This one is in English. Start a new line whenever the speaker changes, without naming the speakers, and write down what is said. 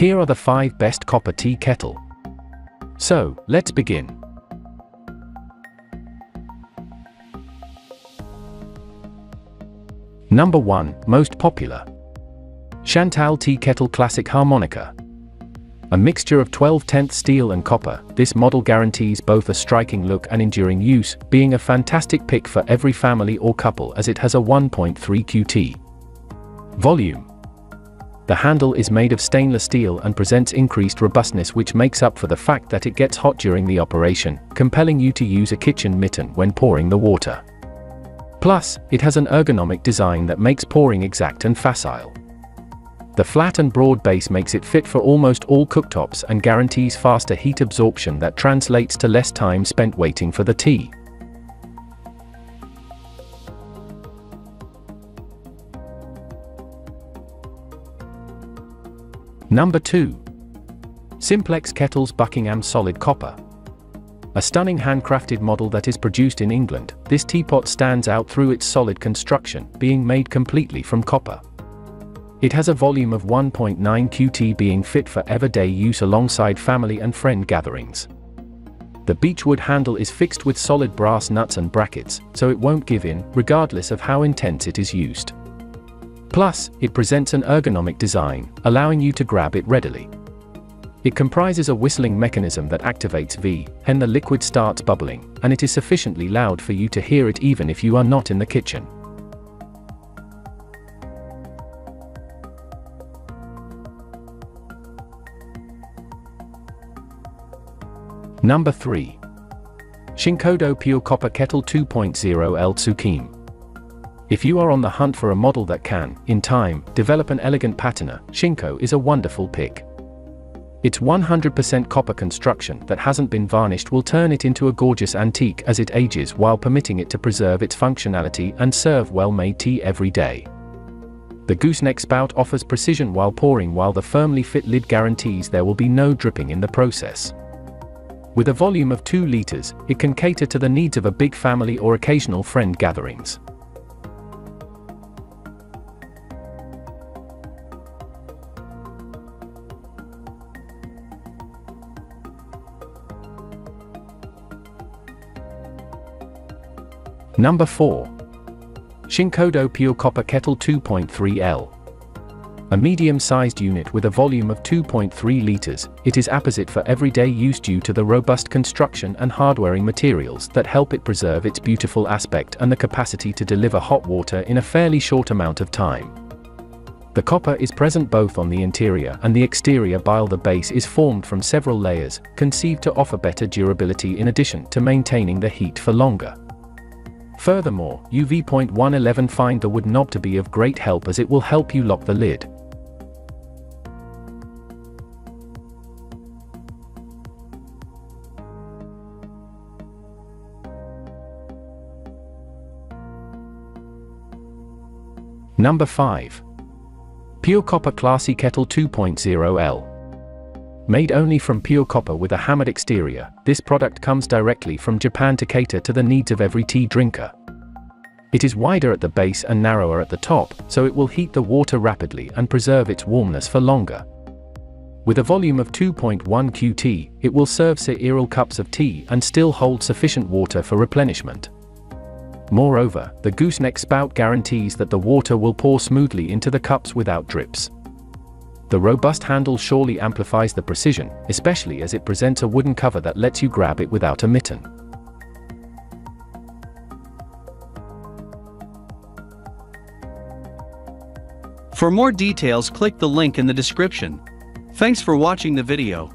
Here are the 5 best copper tea kettle. So, let's begin. Number 1, most popular. Chantal Tea Kettle Classic Harmonica. A mixture of 12 10th steel and copper, this model guarantees both a striking look and enduring use, being a fantastic pick for every family or couple as it has a 1.3 QT. Volume. The handle is made of stainless steel and presents increased robustness which makes up for the fact that it gets hot during the operation, compelling you to use a kitchen mitten when pouring the water. Plus, it has an ergonomic design that makes pouring exact and facile. The flat and broad base makes it fit for almost all cooktops and guarantees faster heat absorption that translates to less time spent waiting for the tea. Number 2. Simplex Kettles Buckingham Solid Copper. A stunning handcrafted model that is produced in England, this teapot stands out through its solid construction, being made completely from copper. It has a volume of 1.9 QT being fit for everyday use alongside family and friend gatherings. The beechwood handle is fixed with solid brass nuts and brackets, so it won't give in, regardless of how intense it is used. Plus, it presents an ergonomic design, allowing you to grab it readily. It comprises a whistling mechanism that activates V, when the liquid starts bubbling, and it is sufficiently loud for you to hear it even if you are not in the kitchen. Number 3. Shinkodo Pure Copper Kettle 2.0 L Tsuchime. If you are on the hunt for a model that can, in time, develop an elegant patina, Shinko is a wonderful pick. Its 100% copper construction that hasn't been varnished will turn it into a gorgeous antique as it ages while permitting it to preserve its functionality and serve well-made tea every day. The gooseneck spout offers precision while pouring while the firmly fit lid guarantees there will be no dripping in the process. With a volume of 2 liters, it can cater to the needs of a big family or occasional friend gatherings. Number 4. Shinkodo Pure Copper Kettle 2.3L. A medium-sized unit with a volume of 2.3 liters, it is apposite for everyday use due to the robust construction and hardwaring materials that help it preserve its beautiful aspect and the capacity to deliver hot water in a fairly short amount of time. The copper is present both on the interior and the exterior while the base is formed from several layers, conceived to offer better durability in addition to maintaining the heat for longer. Furthermore, UV.111 find the wood knob to be of great help as it will help you lock the lid. Number 5. Pure Copper Classy Kettle 2.0L. Made only from pure copper with a hammered exterior, this product comes directly from Japan to cater to the needs of every tea drinker. It is wider at the base and narrower at the top, so it will heat the water rapidly and preserve its warmness for longer. With a volume of 2.1 QT, it will serve serial cups of tea and still hold sufficient water for replenishment. Moreover, the gooseneck spout guarantees that the water will pour smoothly into the cups without drips. The robust handle surely amplifies the precision, especially as it presents a wooden cover that lets you grab it without a mitten.
For more details click the link in the description. Thanks for watching the video.